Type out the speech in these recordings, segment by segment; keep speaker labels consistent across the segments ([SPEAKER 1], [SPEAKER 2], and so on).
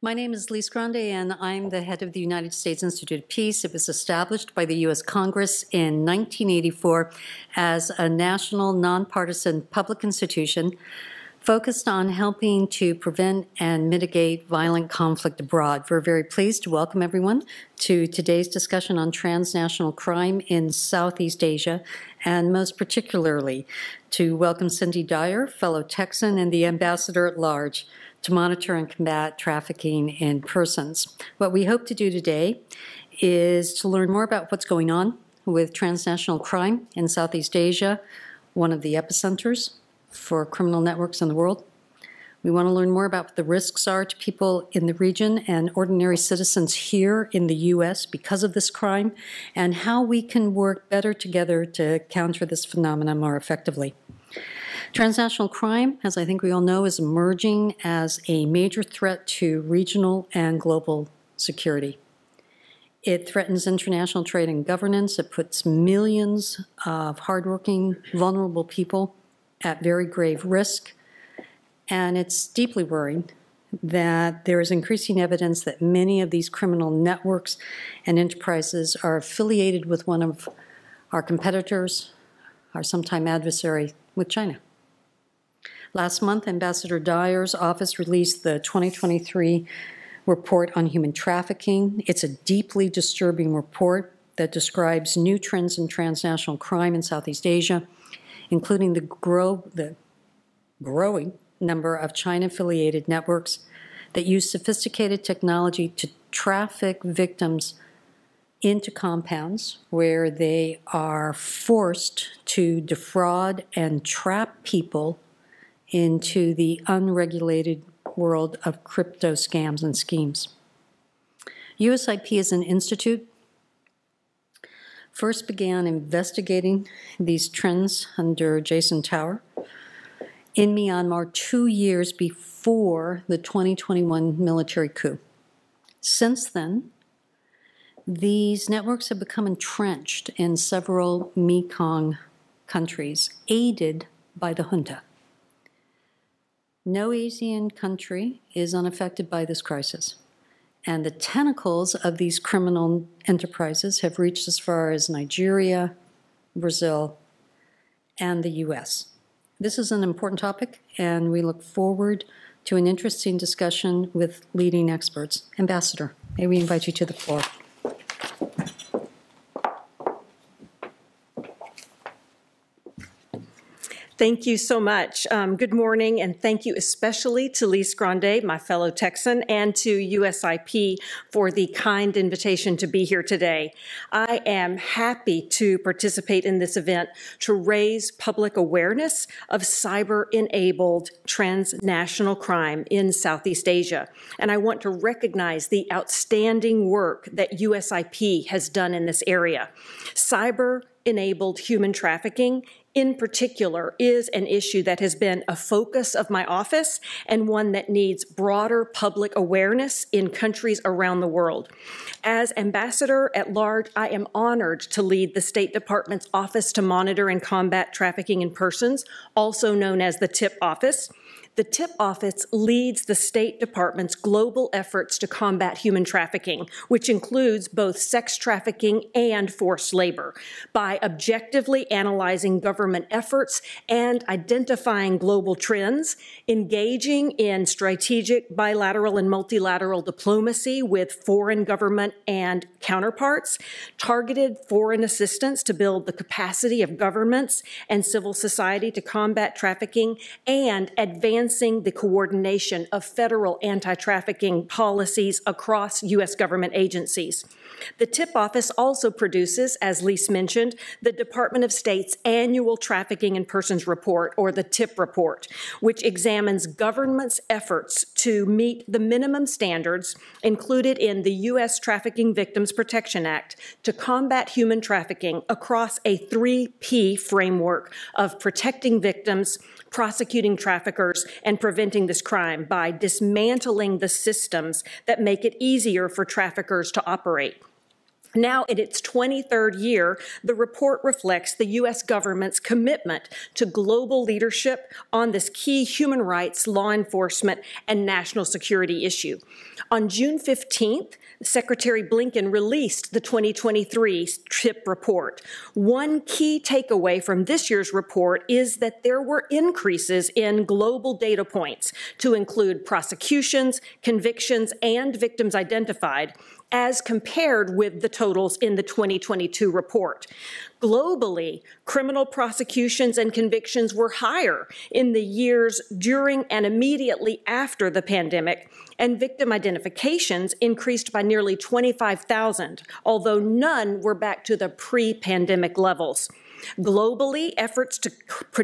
[SPEAKER 1] My name is Lise Grande, and I'm the head of the United States Institute of Peace. It was established by the U.S. Congress in 1984 as a national, nonpartisan public institution focused on helping to prevent and mitigate violent conflict abroad. We're very pleased to welcome everyone to today's discussion on transnational crime in Southeast Asia, and most particularly to welcome Cindy Dyer, fellow Texan and the ambassador at large to monitor and combat trafficking in persons. What we hope to do today is to learn more about what's going on with transnational crime in Southeast Asia, one of the epicenters for criminal networks in the world. We want to learn more about what the risks are to people in the region and ordinary citizens here in the U.S. because of this crime, and how we can work better together to counter this phenomenon more effectively. Transnational crime, as I think we all know, is emerging as a major threat to regional and global security. It threatens international trade and governance. It puts millions of hardworking, vulnerable people at very grave risk. And it's deeply worrying that there is increasing evidence that many of these criminal networks and enterprises are affiliated with one of our competitors, our sometime adversary, with China. Last month, Ambassador Dyer's office released the 2023 report on human trafficking. It's a deeply disturbing report that describes new trends in transnational crime in Southeast Asia, including the, grow, the growing number of China-affiliated networks that use sophisticated technology to traffic victims into compounds where they are forced to defraud and trap people into the unregulated world of crypto scams and schemes. USIP is an institute first began investigating these trends under Jason Tower in Myanmar two years before the 2021 military coup. Since then, these networks have become entrenched in several Mekong countries, aided by the junta. No Asian country is unaffected by this crisis. And the tentacles of these criminal enterprises have reached as far as Nigeria, Brazil, and the US. This is an important topic, and we look forward to an interesting discussion with leading experts. Ambassador, may we invite you to the floor.
[SPEAKER 2] Thank you so much. Um, good morning, and thank you especially to Lise Grande, my fellow Texan, and to USIP for the kind invitation to be here today. I am happy to participate in this event to raise public awareness of cyber-enabled transnational crime in Southeast Asia. And I want to recognize the outstanding work that USIP has done in this area. Cyber enabled human trafficking in particular is an issue that has been a focus of my office and one that needs broader public awareness in countries around the world. As ambassador at large, I am honored to lead the State Department's Office to Monitor and Combat Trafficking in Persons, also known as the TIP Office. The TIP Office leads the State Department's global efforts to combat human trafficking, which includes both sex trafficking and forced labor, by objectively analyzing government efforts and identifying global trends, engaging in strategic bilateral and multilateral diplomacy with foreign government and counterparts, targeted foreign assistance to build the capacity of governments and civil society to combat trafficking, and advance the coordination of federal anti-trafficking policies across U.S. government agencies. The TIP office also produces, as Lise mentioned, the Department of State's annual Trafficking in Persons Report, or the TIP report, which examines government's efforts to meet the minimum standards included in the U.S. Trafficking Victims Protection Act to combat human trafficking across a 3P framework of protecting victims, prosecuting traffickers, and preventing this crime by dismantling the systems that make it easier for traffickers to operate. Now, in its 23rd year, the report reflects the U.S. government's commitment to global leadership on this key human rights, law enforcement, and national security issue. On June 15th, Secretary Blinken released the 2023 TIP report. One key takeaway from this year's report is that there were increases in global data points to include prosecutions, convictions, and victims identified as compared with the totals in the 2022 report. Globally, criminal prosecutions and convictions were higher in the years during and immediately after the pandemic, and victim identifications increased by nearly 25,000, although none were back to the pre pandemic levels. Globally, efforts to,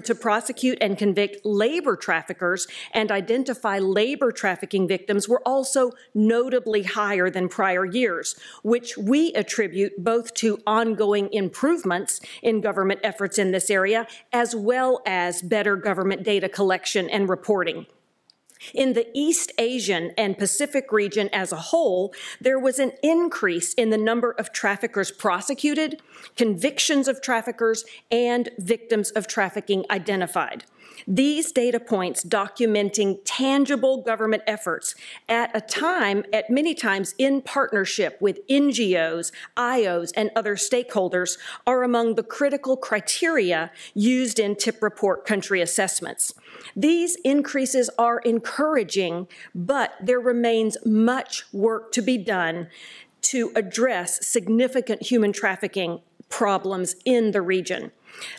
[SPEAKER 2] to prosecute and convict labor traffickers and identify labor trafficking victims were also notably higher than prior years, which we attribute both to ongoing improvements in government efforts in this area as well as better government data collection and reporting. In the East Asian and Pacific region as a whole, there was an increase in the number of traffickers prosecuted, convictions of traffickers, and victims of trafficking identified. These data points documenting tangible government efforts at a time, at many times in partnership with NGOs, IOs, and other stakeholders are among the critical criteria used in TIP report country assessments. These increases are encouraging, but there remains much work to be done to address significant human trafficking problems in the region.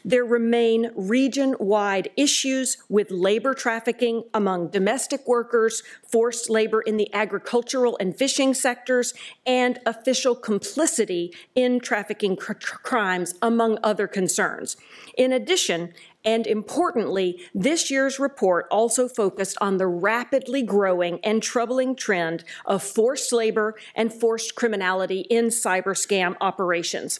[SPEAKER 2] There remain region wide issues with labor trafficking among domestic workers, forced labor in the agricultural and fishing sectors, and official complicity in trafficking cr crimes, among other concerns. In addition, and importantly, this year's report also focused on the rapidly growing and troubling trend of forced labor and forced criminality in cyber scam operations.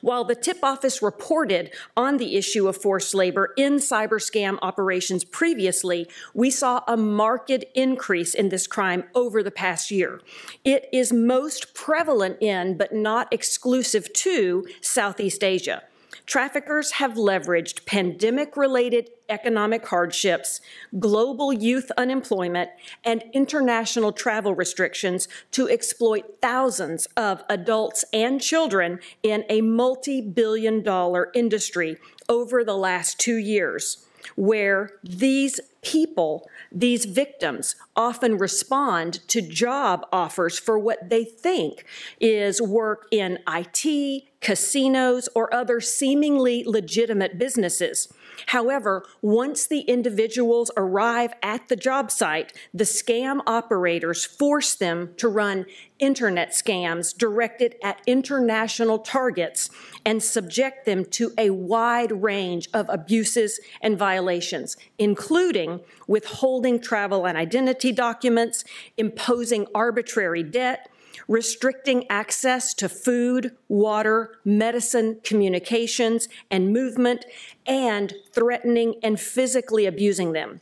[SPEAKER 2] While the tip office reported on the issue of forced labor in cyber scam operations previously, we saw a marked increase in this crime over the past year. It is most prevalent in, but not exclusive to, Southeast Asia. Traffickers have leveraged pandemic related economic hardships, global youth unemployment, and international travel restrictions to exploit thousands of adults and children in a multi billion dollar industry over the last two years, where these people, these victims, often respond to job offers for what they think is work in IT, casinos, or other seemingly legitimate businesses. However, once the individuals arrive at the job site, the scam operators force them to run internet scams directed at international targets and subject them to a wide range of abuses and violations, including withholding travel and identity documents, imposing arbitrary debt, restricting access to food, water, medicine, communications, and movement, and threatening and physically abusing them.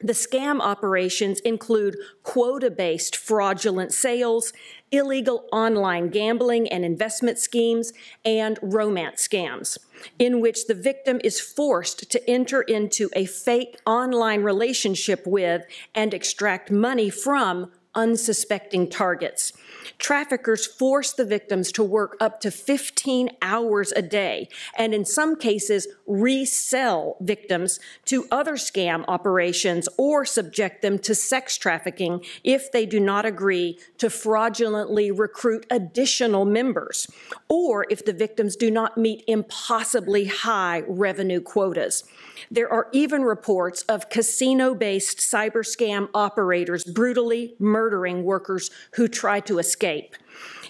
[SPEAKER 2] The scam operations include quota based fraudulent sales, illegal online gambling and investment schemes, and romance scams, in which the victim is forced to enter into a fake online relationship with and extract money from unsuspecting targets. Traffickers force the victims to work up to 15 hours a day, and in some cases, resell victims to other scam operations or subject them to sex trafficking if they do not agree to fraudulently recruit additional members, or if the victims do not meet impossibly high revenue quotas. There are even reports of casino based cyber scam operators brutally murdering workers who try to escape.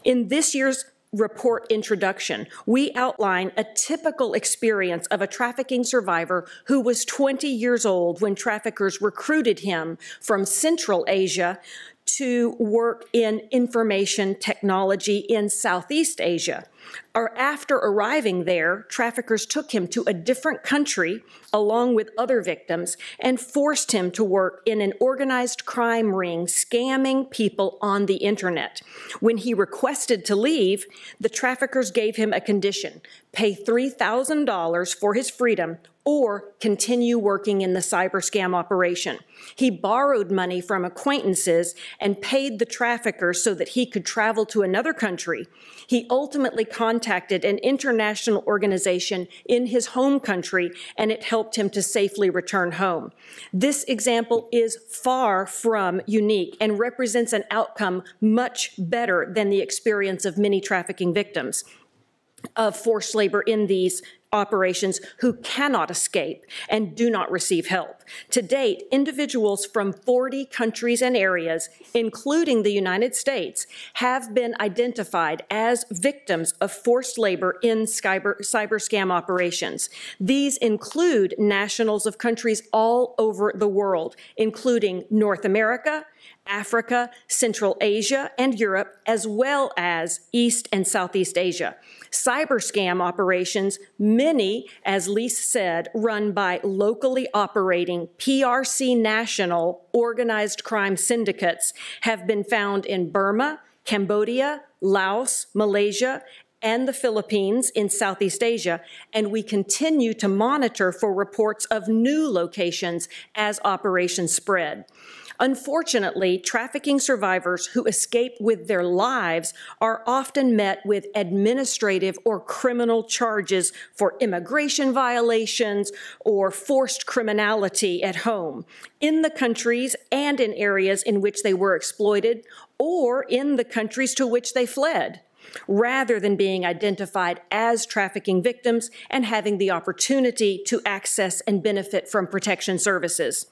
[SPEAKER 2] In this year's report introduction, we outline a typical experience of a trafficking survivor who was 20 years old when traffickers recruited him from Central Asia to work in information technology in Southeast Asia. Or after arriving there, traffickers took him to a different country along with other victims and forced him to work in an organized crime ring, scamming people on the internet. When he requested to leave, the traffickers gave him a condition pay $3,000 for his freedom or continue working in the cyber scam operation. He borrowed money from acquaintances and paid the traffickers so that he could travel to another country. He ultimately contacted an international organization in his home country and it helped him to safely return home. This example is far from unique and represents an outcome much better than the experience of many trafficking victims of forced labor in these operations who cannot escape and do not receive help. To date, individuals from 40 countries and areas, including the United States, have been identified as victims of forced labor in cyber, cyber scam operations. These include nationals of countries all over the world, including North America, Africa, Central Asia, and Europe, as well as East and Southeast Asia. Cyber scam operations, many, as Lise said, run by locally operating PRC national organized crime syndicates, have been found in Burma, Cambodia, Laos, Malaysia, and the Philippines in Southeast Asia, and we continue to monitor for reports of new locations as operations spread. Unfortunately, trafficking survivors who escape with their lives are often met with administrative or criminal charges for immigration violations or forced criminality at home in the countries and in areas in which they were exploited or in the countries to which they fled rather than being identified as trafficking victims and having the opportunity to access and benefit from protection services.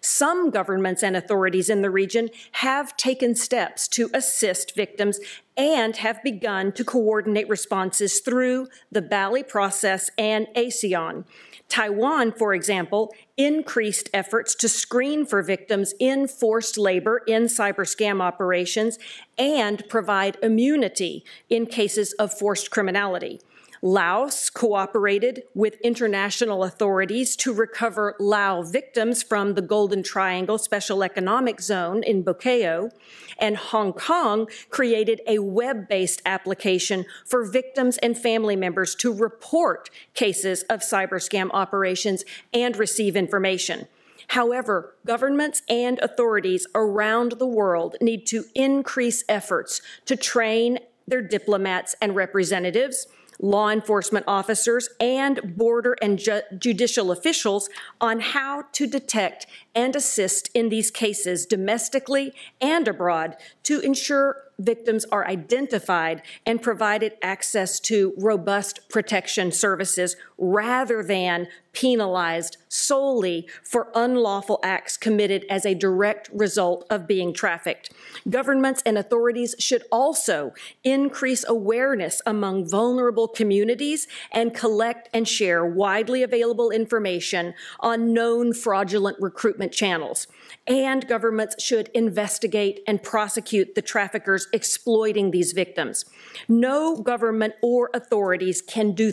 [SPEAKER 2] Some governments and authorities in the region have taken steps to assist victims and have begun to coordinate responses through the Bali process and ASEAN. Taiwan, for example, increased efforts to screen for victims in forced labor in cyber scam operations and provide immunity in cases of forced criminality. Laos cooperated with international authorities to recover Lao victims from the Golden Triangle Special Economic Zone in Bokeo, and Hong Kong created a web based application for victims and family members to report cases of cyber scam operations and receive information. However, governments and authorities around the world need to increase efforts to train their diplomats and representatives law enforcement officers, and border and ju judicial officials on how to detect and assist in these cases domestically and abroad to ensure victims are identified and provided access to robust protection services rather than penalized solely for unlawful acts committed as a direct result of being trafficked. Governments and authorities should also increase awareness among vulnerable communities and collect and share widely available information on known fraudulent recruitment channels. And governments should investigate and prosecute the traffickers exploiting these victims. No government or authorities can do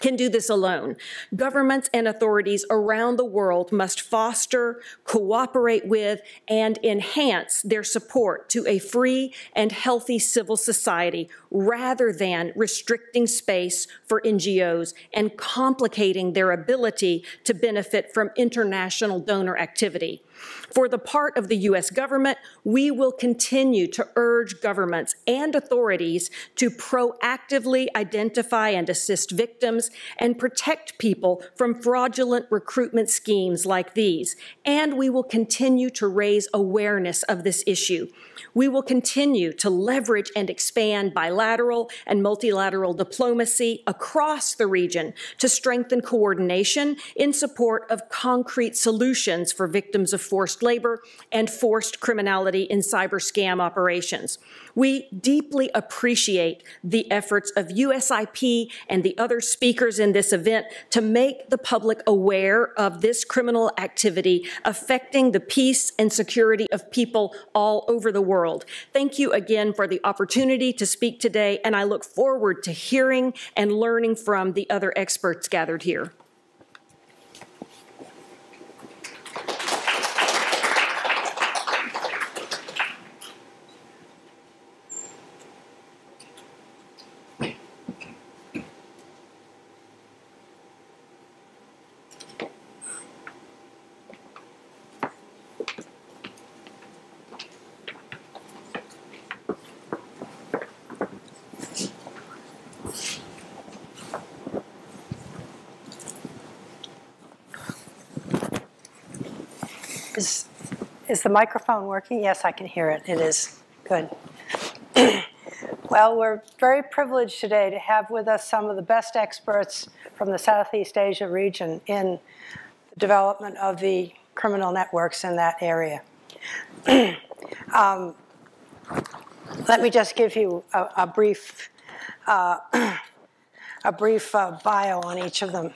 [SPEAKER 2] can do this alone. Governments and authorities around the world must foster, cooperate with, and enhance their support to a free and healthy civil society rather than restricting space for NGOs and complicating their ability to benefit from international donor activity. For the part of the U.S. government, we will continue to urge governments and authorities to proactively identify and assist victims and protect people from fraudulent recruitment schemes like these. And we will continue to raise awareness of this issue. We will continue to leverage and expand bilateral and multilateral diplomacy across the region to strengthen coordination in support of concrete solutions for victims of forced labor and forced criminality in cyber scam operations. We deeply appreciate the efforts of USIP and the other speakers in this event to make the public aware of this criminal activity affecting the peace and security of people all over the world. Thank you again for the opportunity to speak today, and I look forward to hearing and learning from the other experts gathered here.
[SPEAKER 3] Is the microphone working? Yes, I can hear it. It is. Good. well, we're very privileged today to have with us some of the best experts from the Southeast Asia region in the development of the criminal networks in that area. um, let me just give you a, a brief, uh, a brief uh, bio on each of them.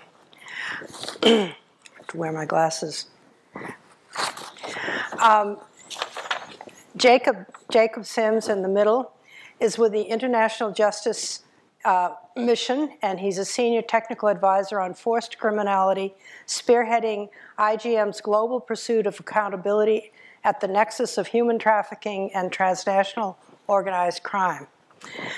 [SPEAKER 3] to wear my glasses. Um, Jacob, Jacob Sims in the middle is with the International Justice uh, Mission, and he's a senior technical advisor on forced criminality, spearheading IJM's global pursuit of accountability at the nexus of human trafficking and transnational organized crime.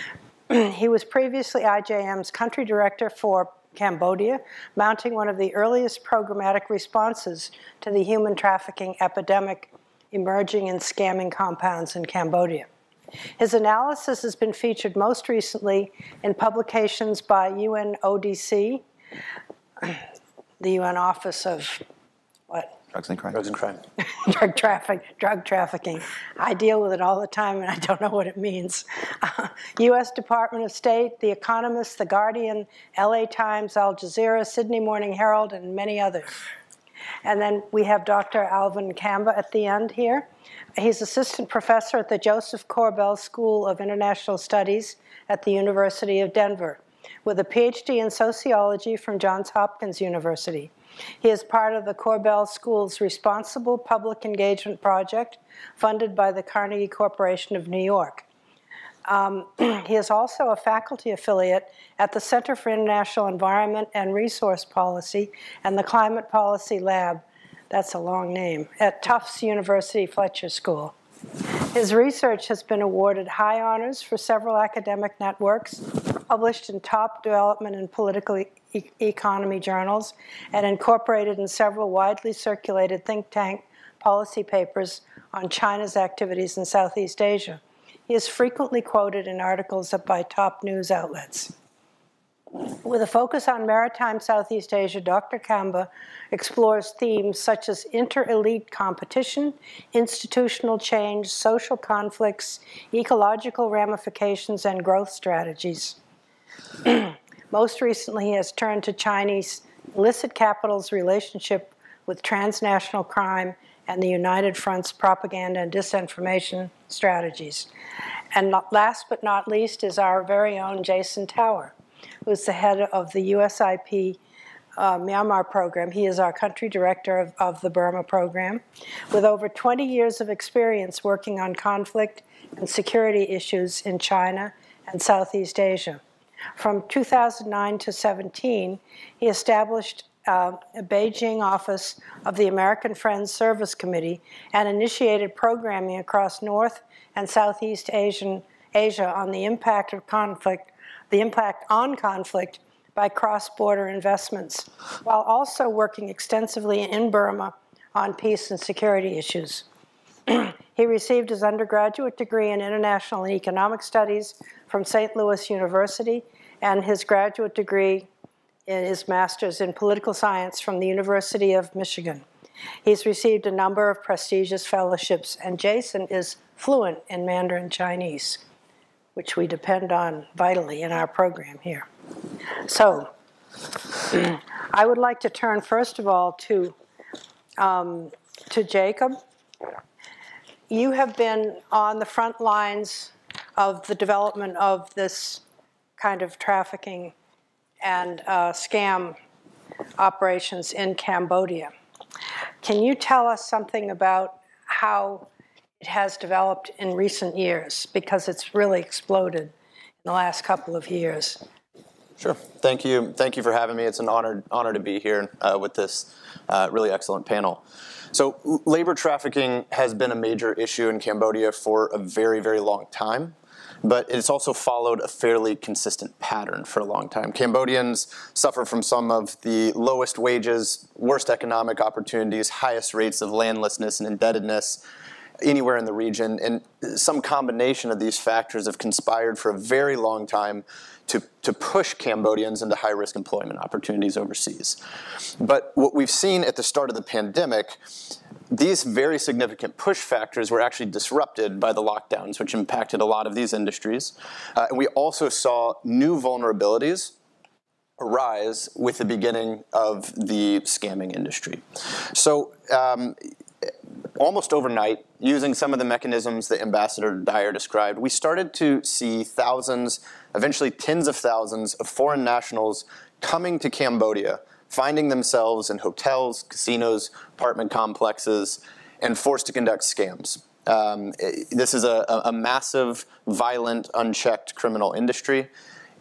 [SPEAKER 3] he was previously IJM's country director for Cambodia, mounting one of the earliest programmatic responses to the human trafficking epidemic emerging in scamming compounds in Cambodia. His analysis has been featured most recently in publications by UNODC, the UN Office of?
[SPEAKER 4] Drugs and crime.
[SPEAKER 5] Drugs and crime.
[SPEAKER 3] drug traffic, drug trafficking. I deal with it all the time, and I don't know what it means. Uh, U.S. Department of State, The Economist, The Guardian, L.A. Times, Al Jazeera, Sydney Morning Herald, and many others. And then we have Dr. Alvin Camba at the end here. He's assistant professor at the Josef Korbel School of International Studies at the University of Denver, with a PhD in sociology from Johns Hopkins University. He is part of the Korbel School's Responsible Public Engagement Project, funded by the Carnegie Corporation of New York. Um, he is also a faculty affiliate at the Center for International Environment and Resource Policy and the Climate Policy Lab, that's a long name, at Tufts University Fletcher School. His research has been awarded high honors for several academic networks, published in top development and political e economy journals, and incorporated in several widely circulated think tank policy papers on China's activities in Southeast Asia. He is frequently quoted in articles by top news outlets. With a focus on maritime Southeast Asia, Dr. Camba explores themes such as inter-elite competition, institutional change, social conflicts, ecological ramifications, and growth strategies. Most recently, he has turned to Chinese illicit capital's relationship with transnational crime and the United Front's propaganda and disinformation strategies. And last but not least is our very own Jason Tower who's the head of the USIP uh, Myanmar program. He is our country director of, of the Burma program, with over 20 years of experience working on conflict and security issues in China and Southeast Asia. From 2009 to 17, he established uh, a Beijing office of the American Friends Service Committee and initiated programming across North and Southeast Asian, Asia on the impact of conflict the impact on conflict by cross-border investments, while also working extensively in Burma on peace and security issues. he received his undergraduate degree in international and economic studies from St. Louis University and his graduate degree in his master's in political science from the University of Michigan. He's received a number of prestigious fellowships, and Jason is fluent in Mandarin Chinese which we depend on vitally in our program here. So, I would like to turn first of all to um, to Jacob. You have been on the front lines of the development of this kind of trafficking and uh, scam operations in Cambodia. Can you tell us something about how it has developed in recent years? Because it's really exploded in the last couple of years.
[SPEAKER 4] Sure. Thank you. Thank you for having me. It's an honor honor to be here uh, with this uh, really excellent panel. So, labor trafficking has been a major issue in Cambodia for a very, very long time but it's also followed a fairly consistent pattern for a long time. Cambodians suffer from some of the lowest wages, worst economic opportunities, highest rates of landlessness and indebtedness anywhere in the region. And some combination of these factors have conspired for a very long time to, to push Cambodians into high risk employment opportunities overseas. But what we've seen at the start of the pandemic these very significant push factors were actually disrupted by the lockdowns, which impacted a lot of these industries. Uh, and we also saw new vulnerabilities arise with the beginning of the scamming industry. So, um, almost overnight, using some of the mechanisms that Ambassador Dyer described, we started to see thousands, eventually tens of thousands of foreign nationals coming to Cambodia finding themselves in hotels, casinos, apartment complexes, and forced to conduct scams. Um, this is a, a, massive, violent, unchecked criminal industry.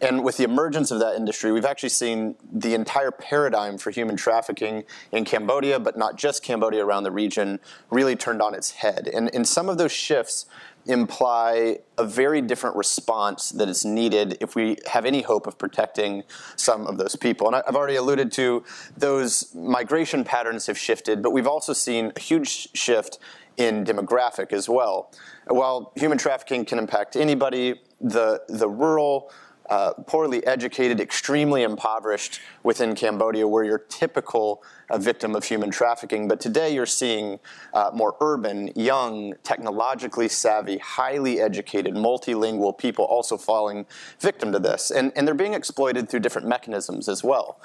[SPEAKER 4] And with the emergence of that industry, we've actually seen the entire paradigm for human trafficking in Cambodia, but not just Cambodia, around the region, really turned on its head. And, and some of those shifts imply a very different response that is needed if we have any hope of protecting some of those people. And I've already alluded to those migration patterns have shifted, but we've also seen a huge shift in demographic as well. While human trafficking can impact anybody, the, the rural, uh, poorly educated, extremely impoverished within Cambodia where you're typical uh, victim of human trafficking. But today you're seeing uh, more urban, young, technologically savvy, highly educated, multilingual people also falling victim to this. And, and they're being exploited through different mechanisms as well.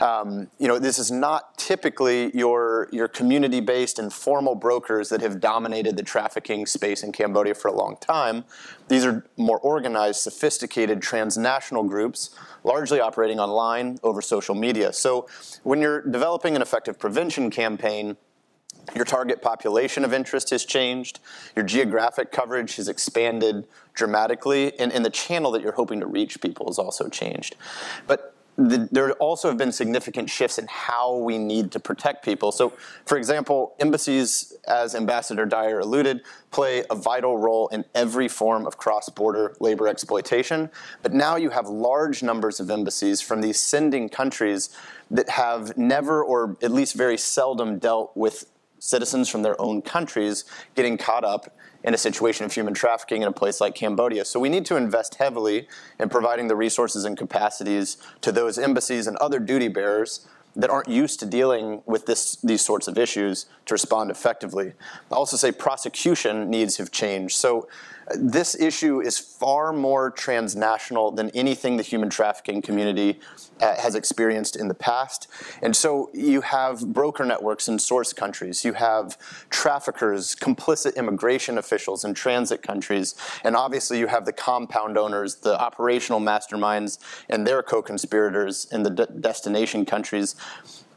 [SPEAKER 4] Um, you know, this is not typically your, your community-based informal brokers that have dominated the trafficking space in Cambodia for a long time. These are more organized, sophisticated, transnational groups, largely operating online over social media. So when you're developing an effective prevention campaign, your target population of interest has changed, your geographic coverage has expanded dramatically, and, and the channel that you're hoping to reach people has also changed. But the, there also have been significant shifts in how we need to protect people. So, for example, embassies, as Ambassador Dyer alluded, play a vital role in every form of cross border labor exploitation. But now you have large numbers of embassies from these sending countries that have never, or at least very seldom, dealt with citizens from their own countries getting caught up in a situation of human trafficking in a place like Cambodia. So we need to invest heavily in providing the resources and capacities to those embassies and other duty bearers that aren't used to dealing with this, these sorts of issues to respond effectively. I also say prosecution needs have changed. So this issue is far more transnational than anything the human trafficking community uh, has experienced in the past. And so you have broker networks in source countries, you have traffickers, complicit immigration officials in transit countries, and obviously you have the compound owners, the operational masterminds, and their co conspirators in the de destination countries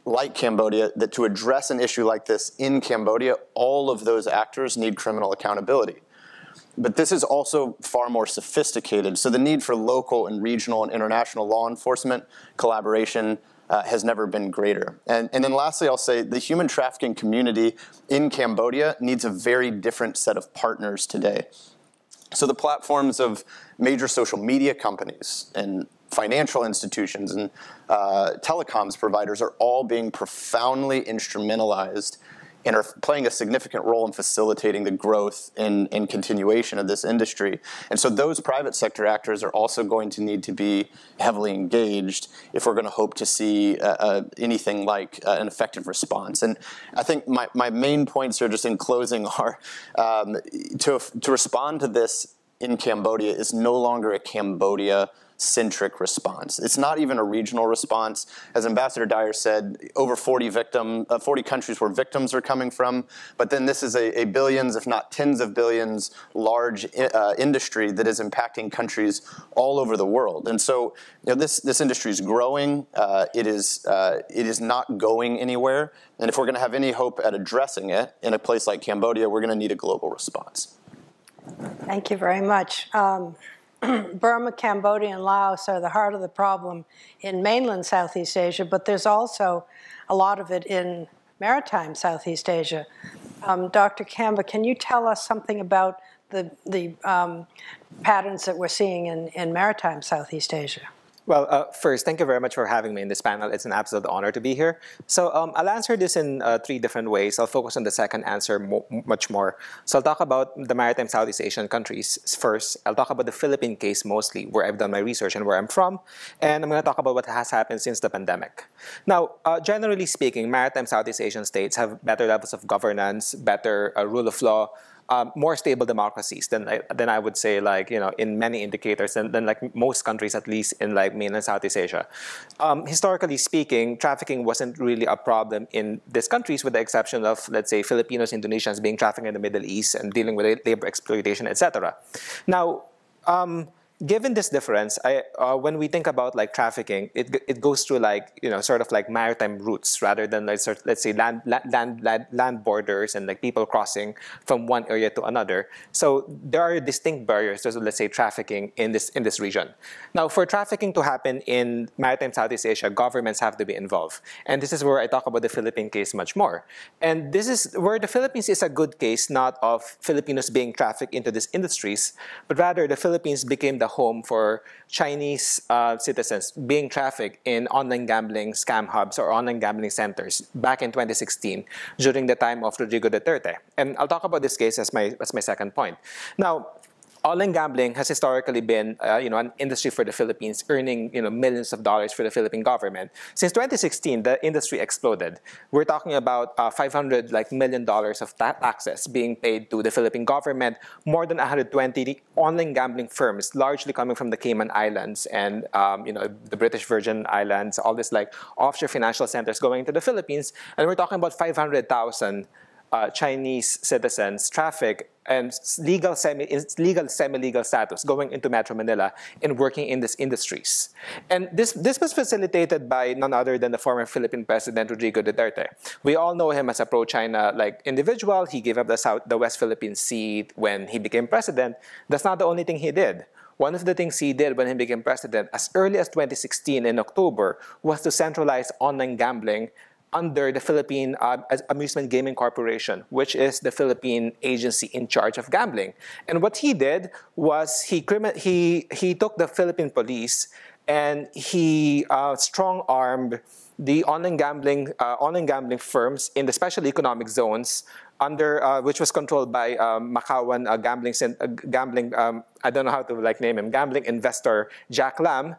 [SPEAKER 4] like Cambodia, that to address an issue like this in Cambodia, all of those actors need criminal accountability. But this is also far more sophisticated. So the need for local and regional and international law enforcement collaboration uh, has never been greater. And, and then lastly, I'll say the human trafficking community in Cambodia needs a very different set of partners today. So the platforms of major social media companies and financial institutions and uh, telecoms providers are all being profoundly instrumentalized and are playing a significant role in facilitating the growth and, and, continuation of this industry. And so those private sector actors are also going to need to be heavily engaged if we're going to hope to see uh, uh, anything like uh, an effective response. And I think my, my main points here just in closing are um, to, to respond to this in Cambodia is no longer a Cambodia centric response. It's not even a regional response. As Ambassador Dyer said, over 40 victim, uh, 40 countries where victims are coming from. But then this is a, a billions, if not tens of billions, large uh, industry that is impacting countries all over the world. And so, you know, this this industry is growing. Uh, it is uh, it is not going anywhere. And if we're going to have any hope at addressing it in a place like Cambodia, we're going to need a global response.
[SPEAKER 3] Thank you very much. Um, Burma, Cambodia, and Laos are the heart of the problem in mainland Southeast Asia, but there's also a lot of it in maritime Southeast Asia. Um, Dr. Camba, can you tell us something about the, the um, patterns that we're seeing in, in maritime Southeast Asia?
[SPEAKER 5] Well, uh, first, thank you very much for having me in this panel. It's an absolute honor to be here. So um, I'll answer this in uh, three different ways. I'll focus on the second answer mo much more. So I'll talk about the maritime Southeast Asian countries first. I'll talk about the Philippine case mostly, where I've done my research and where I'm from. And I'm going to talk about what has happened since the pandemic. Now, uh, generally speaking, maritime Southeast Asian states have better levels of governance, better uh, rule of law, um, more stable democracies than I, than I would say like you know in many indicators than, than like most countries at least in like mainland Southeast Asia. Um, historically speaking, trafficking wasn't really a problem in these countries with the exception of let's say Filipinos, Indonesians being trafficked in the Middle East and dealing with labor exploitation, etc. Now. Um, given this difference, I, uh, when we think about like trafficking, it, it goes through like you know sort of like maritime routes rather than like sort, let's say land, land land land borders and like people crossing from one area to another. So there are distinct barriers to let's say trafficking in this in this region. Now, for trafficking to happen in maritime Southeast Asia, governments have to be involved, and this is where I talk about the Philippine case much more. And this is where the Philippines is a good case, not of Filipinos being trafficked into these industries, but rather the Philippines became the home for Chinese uh, citizens being trafficked in online gambling scam hubs or online gambling centers back in 2016 during the time of Rodrigo Duterte. And I'll talk about this case as my, as my second point. Now, online gambling has historically been, uh, you know, an industry for the Philippines, earning, you know, millions of dollars for the Philippine government. Since 2016, the industry exploded. We're talking about uh, 500 like million dollars of taxes being paid to the Philippine government, more than 120 online gambling firms, largely coming from the Cayman Islands and, um, you know, the British Virgin Islands, all these like offshore financial centers going into the Philippines, and we're talking about 500,000 uh, Chinese citizens traffic and legal semi legal semi-legal status going into Metro Manila and working in these industries. And this this was facilitated by none other than the former Philippine President Rodrigo Duterte. We all know him as a pro-China like individual. He gave up the South the West Philippine Sea when he became president. That's not the only thing he did. One of the things he did when he became president as early as 2016 in October was to centralize online gambling under the Philippine uh, Amusement Gaming Corporation, which is the Philippine agency in charge of gambling. And what he did was he he he took the Philippine police and he uh, strong armed the online gambling uh, online gambling firms in the special economic zones under uh, which was controlled by um, Macauan uh, gambling uh, gambling um, I don't know how to like name him gambling investor Jack Lam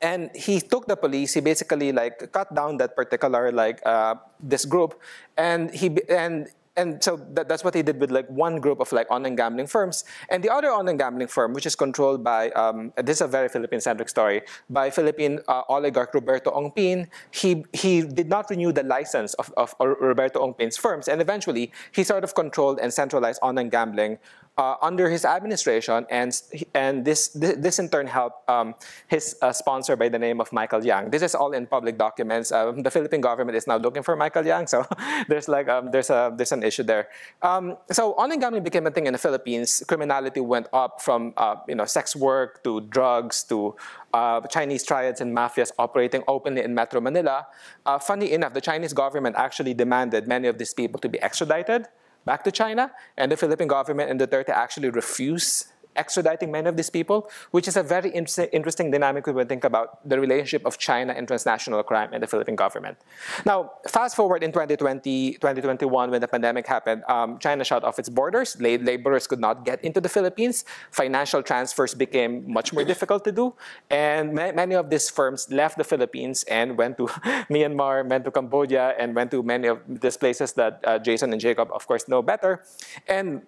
[SPEAKER 5] and he took the police. He basically like cut down that particular like uh, this group. And he and and so that, that's what he did with like one group of like online gambling firms. And the other online gambling firm which is controlled by um, this is a very philippine centric story by philippine uh, oligarch roberto ongpin he he did not renew the license of, of roberto ongpin's firms. And eventually he sort of controlled and centralized online gambling uh, under his administration, and and this this in turn helped um, his uh, sponsor by the name of Michael Yang. This is all in public documents. Um, the Philippine government is now looking for Michael Yang, so there's like um, there's a there's an issue there. Um, so online gambling became a thing in the Philippines. Criminality went up from uh, you know sex work to drugs to uh, Chinese triads and mafias operating openly in Metro Manila. Uh, funny enough, the Chinese government actually demanded many of these people to be extradited back to China, and the Philippine government and Duterte actually refuse extraditing many of these people, which is a very interesting dynamic when we think about the relationship of China and transnational crime and the Philippine government. Now, fast forward in 2020, 2021, when the pandemic happened, um, China shut off its borders. Laborers could not get into the Philippines. Financial transfers became much more difficult to do. And ma many of these firms left the Philippines and went to Myanmar, went to Cambodia, and went to many of these places that uh, Jason and Jacob, of course, know better. And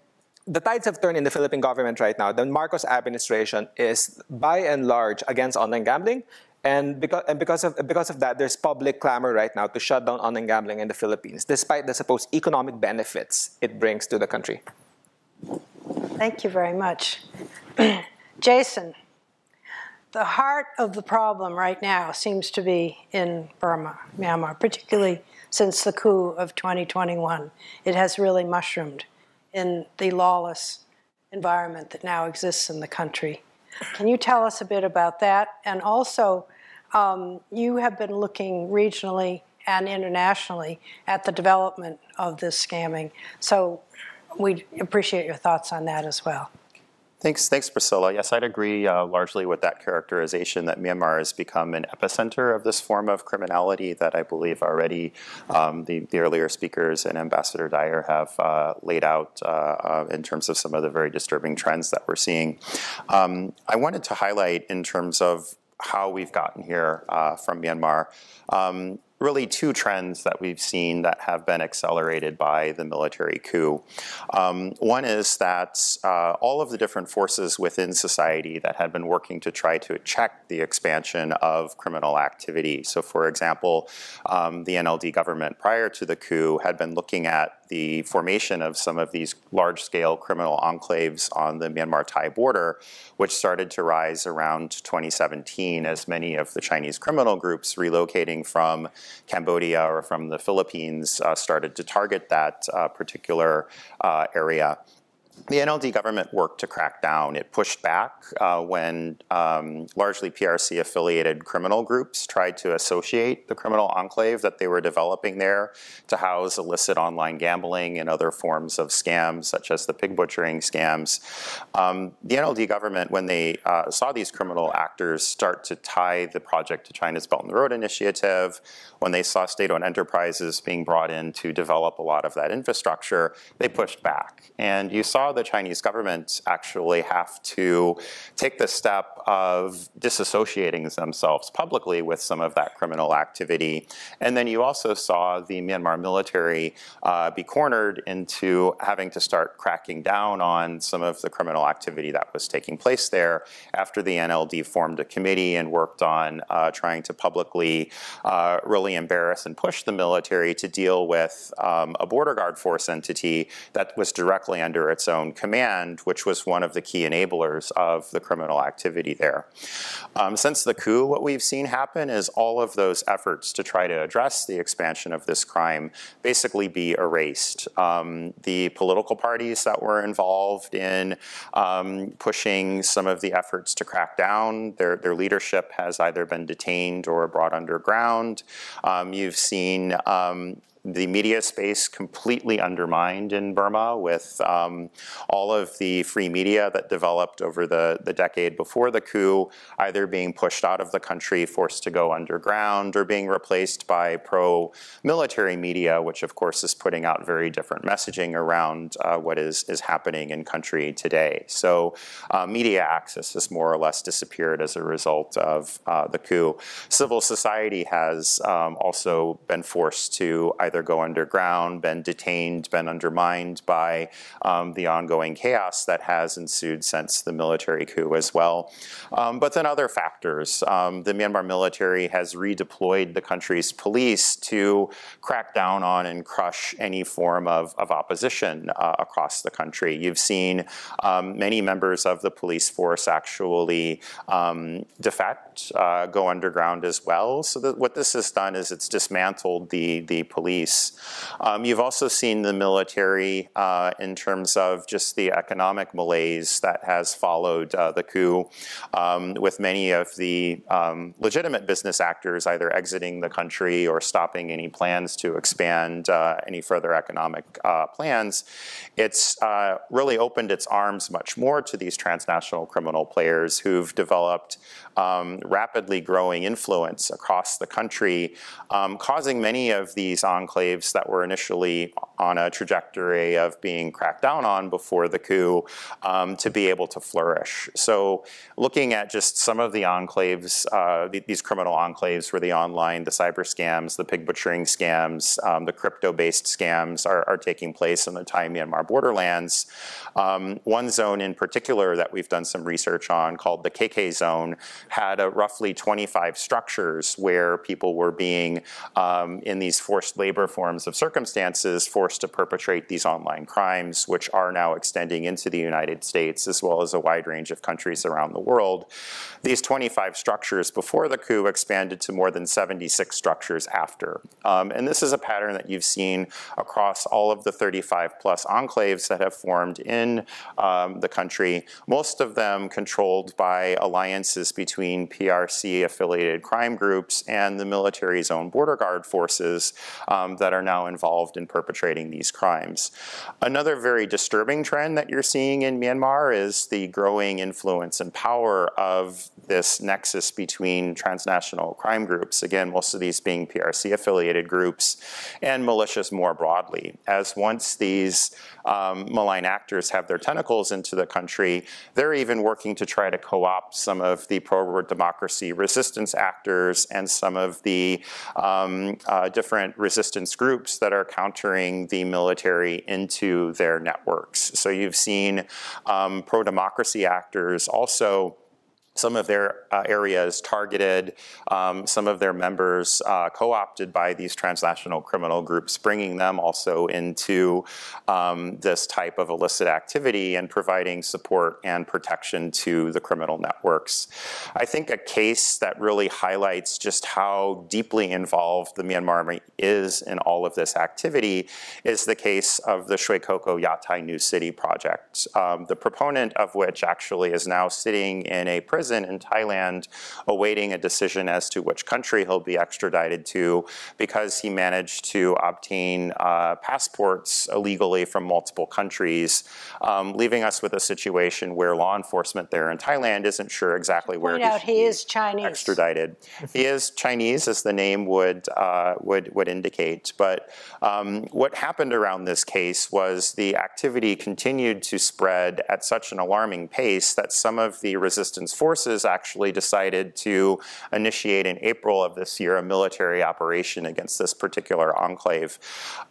[SPEAKER 5] the tides have turned in the Philippine government right now. The Marcos administration is, by and large, against online gambling. And because, and because, of, because of that, there's public clamor right now to shut down online gambling in the Philippines, despite the supposed economic benefits it brings to the country.
[SPEAKER 3] Thank you very much. Jason, the heart of the problem right now seems to be in Burma, Myanmar, particularly since the coup of 2021. It has really mushroomed in the lawless environment that now exists in the country. Can you tell us a bit about that? And also, um, you have been looking regionally and internationally at the development of this scamming. So we appreciate your thoughts on that as well.
[SPEAKER 6] Thanks, thanks, Priscilla. Yes, I'd agree uh, largely with that characterization that Myanmar has become an epicenter of this form of criminality that I believe already um, the, the, earlier speakers and Ambassador Dyer have uh, laid out uh, uh, in terms of some of the very disturbing trends that we're seeing. Um, I wanted to highlight in terms of how we've gotten here uh, from Myanmar. Um, really two trends that we've seen that have been accelerated by the military coup. Um, one is that uh, all of the different forces within society that had been working to try to check the expansion of criminal activity. So, for example, um, the NLD government prior to the coup had been looking at the formation of some of these large scale criminal enclaves on the Myanmar Thai border, which started to rise around 2017 as many of the Chinese criminal groups relocating from Cambodia or from the Philippines uh, started to target that uh, particular uh, area the NLD government worked to crack down. It pushed back uh, when um, largely PRC affiliated criminal groups tried to associate the criminal enclave that they were developing there to house illicit online gambling and other forms of scams, such as the pig butchering scams. Um, the NLD government, when they uh, saw these criminal actors start to tie the project to China's Belt and Road Initiative, when they saw state owned enterprises being brought in to develop a lot of that infrastructure, they pushed back. And you saw the Chinese government actually have to take the step of disassociating themselves publicly with some of that criminal activity. And then you also saw the Myanmar military uh, be cornered into having to start cracking down on some of the criminal activity that was taking place there after the NLD formed a committee and worked on uh, trying to publicly uh, really embarrass and push the military to deal with um, a border guard force entity that was directly under its own command, which was one of the key enablers of the criminal activity there. Um, since the coup, what we've seen happen is all of those efforts to try to address the expansion of this crime basically be erased. Um, the political parties that were involved in um, pushing some of the efforts to crack down, their, their leadership has either been detained or brought underground. Um, you've seen um, the media space completely undermined in Burma with um, all of the free media that developed over the, the decade before the coup either being pushed out of the country, forced to go underground, or being replaced by pro military media, which of course is putting out very different messaging around uh, what is, is happening in country today. So uh, media access has more or less disappeared as a result of uh, the coup. Civil society has um, also been forced to either go underground, been detained, been undermined by um, the ongoing chaos that has ensued since the military coup as well. Um, but then other factors. Um, the Myanmar military has redeployed the country's police to crack down on and crush any form of, of opposition uh, across the country. You've seen um, many members of the police force actually um, defect, uh, go underground as well. So what this has done is it's dismantled the, the police um, you've also seen the military uh, in terms of just the economic malaise that has followed uh, the coup, um, with many of the um, legitimate business actors either exiting the country or stopping any plans to expand uh, any further economic uh, plans. It's uh, really opened its arms much more to these transnational criminal players who've developed um, rapidly growing influence across the country, um, causing many of these enclaves that were initially on a trajectory of being cracked down on before the coup um, to be able to flourish. So looking at just some of the enclaves, uh, these criminal enclaves where the online, the cyber scams, the pig butchering scams, um, the crypto-based scams are, are, taking place in the Thai-Myanmar borderlands. Um, one zone in particular that we've done some research on called the KK zone had roughly 25 structures where people were being um, in these forced labor forms of circumstances forced to perpetrate these online crimes, which are now extending into the United States as well as a wide range of countries around the world. These 25 structures before the coup expanded to more than 76 structures after. Um, and this is a pattern that you've seen across all of the 35 plus enclaves that have formed in um, the country, most of them controlled by alliances between PRC affiliated crime groups and the military's own border guard forces um, that are now involved in perpetrating these crimes. Another very disturbing trend that you're seeing in Myanmar is the growing influence and power of this nexus between transnational crime groups, again, most of these being PRC affiliated groups, and militias more broadly. As once these um, malign actors have their tentacles into the country, they're even working to try to co-opt some of the pro-democracy resistance actors and some of the um, uh, different resistance groups that are countering the military into their networks. So you've seen um, pro-democracy actors also some of their uh, areas targeted, um, some of their members uh, co-opted by these transnational criminal groups, bringing them also into um, this type of illicit activity and providing support and protection to the criminal networks. I think a case that really highlights just how deeply involved the Myanmar Army is in all of this activity is the case of the Shwe Kokko Yatai New City project, um, the proponent of which actually is now sitting in a prison prison in Thailand awaiting a decision as to which country he'll be extradited to because he managed to obtain uh, passports illegally from multiple countries, um, leaving us with a situation where law enforcement there in Thailand isn't sure exactly where he
[SPEAKER 3] out, he is Chinese.
[SPEAKER 6] extradited. he is Chinese, as the name would uh, would would indicate. But um, what happened around this case was the activity continued to spread at such an alarming pace that some of the resistance forces forces actually decided to initiate in April of this year a military operation against this particular enclave.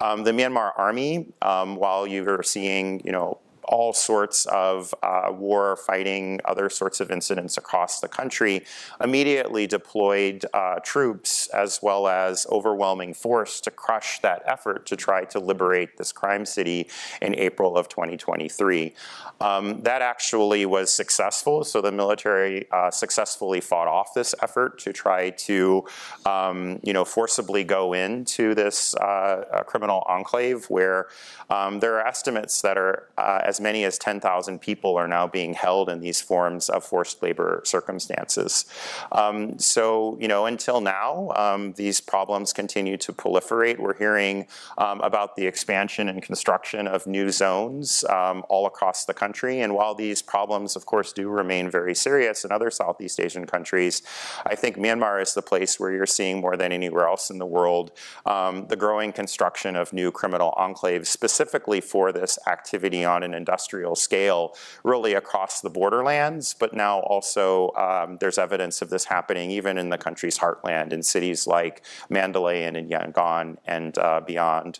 [SPEAKER 6] Um, the Myanmar army, um, while you were seeing, you know, all sorts of uh, war fighting, other sorts of incidents across the country, immediately deployed uh, troops as well as overwhelming force to crush that effort to try to liberate this crime city in April of 2023. Um, that actually was successful, so the military uh, successfully fought off this effort to try to, um, you know, forcibly go into this uh, criminal enclave where um, there are estimates that are uh, as as many as 10,000 people are now being held in these forms of forced labor circumstances. Um, so, you know, until now, um, these problems continue to proliferate. We're hearing um, about the expansion and construction of new zones um, all across the country. And while these problems, of course, do remain very serious in other Southeast Asian countries, I think Myanmar is the place where you're seeing more than anywhere else in the world um, the growing construction of new criminal enclaves specifically for this activity on an industrial scale really across the borderlands, but now also um, there's evidence of this happening even in the country's heartland in cities like Mandalay and in Yangon and uh, beyond.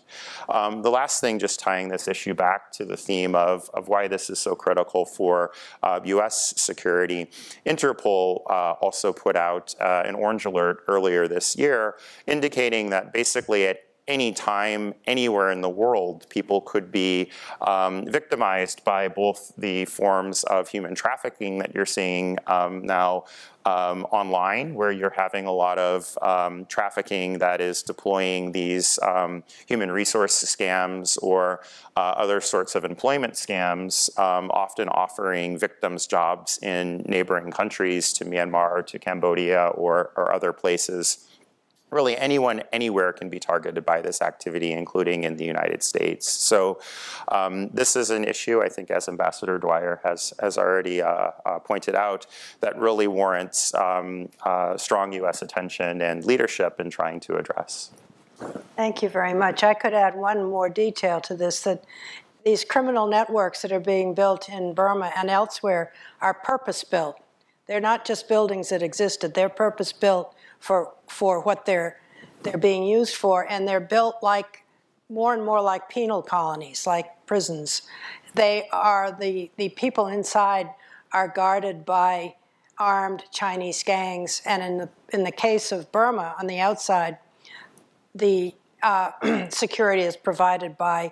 [SPEAKER 6] Um, the last thing, just tying this issue back to the theme of, of why this is so critical for uh, US security, Interpol uh, also put out uh, an orange alert earlier this year indicating that basically at anytime, anywhere in the world, people could be um, victimized by both the forms of human trafficking that you're seeing um, now um, online, where you're having a lot of um, trafficking that is deploying these um, human resource scams or uh, other sorts of employment scams, um, often offering victims jobs in neighboring countries to Myanmar or to Cambodia or, or other places really anyone anywhere can be targeted by this activity, including in the United States. So um, this is an issue, I think, as Ambassador Dyer has, has already uh, uh, pointed out, that really warrants um, uh, strong U.S. attention and leadership in trying to address.
[SPEAKER 3] Thank you very much. I could add one more detail to this, that these criminal networks that are being built in Burma and elsewhere are purpose-built. They're not just buildings that existed, they're purpose-built for, for what they're, they're being used for, and they're built like, more and more like penal colonies, like prisons. They are, the, the people inside are guarded by armed Chinese gangs, and in the, in the case of Burma, on the outside, the uh, security is provided by